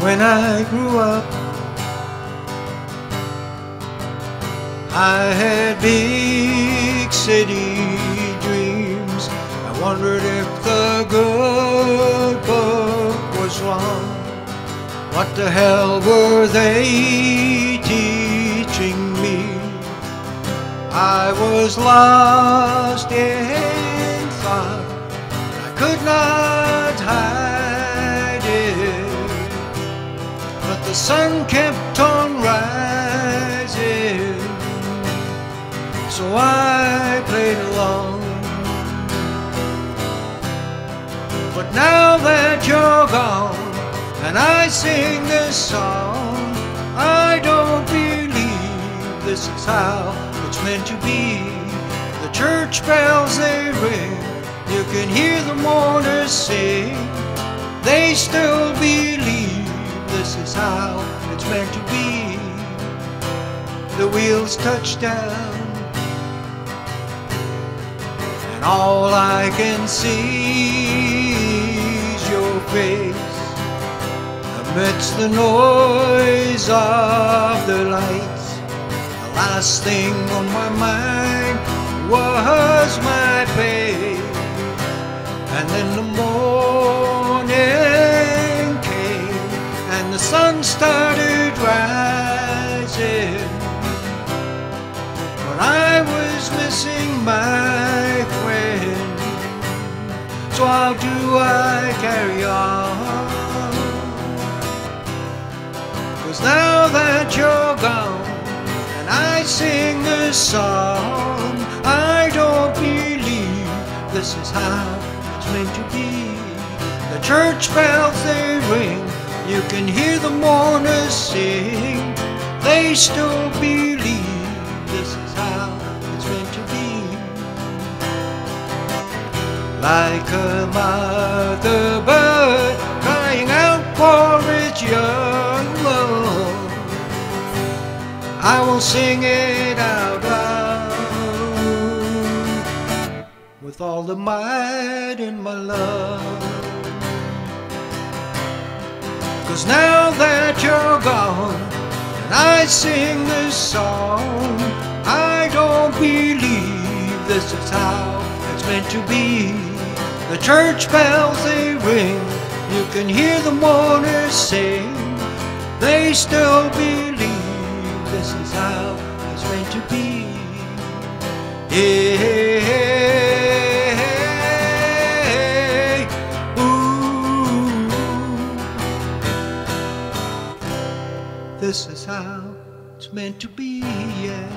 when I grew up. I had big city dreams. I wondered if the good book was wrong. What the hell were they teaching me? I was lost the sun kept on rising. So I played along. But now that you're gone and I sing this song, I don't believe this is how it's meant to be. The church bells they ring, you can hear the mourners sing. They still The wheels touch down, and all I can see is your face amidst the noise of the lights. The last thing on my mind was my faith, and then the morning came, and the sun started rising. I was missing my friend, so how do I carry on? Cause now that you're gone and I sing this song, I don't believe this is how it's meant to be. The church bells they ring, you can hear the mourners sing. They still believe Like a mother bird crying out for its young love. I will sing it out loud with all the might in my love. Cause now that you're gone and I sing this song, I don't believe this is how it's meant to be. The church bells they ring, you can hear the mourners sing. They still believe this is how it's meant to be. Hey, ooh, this is how it's meant to be. Yeah.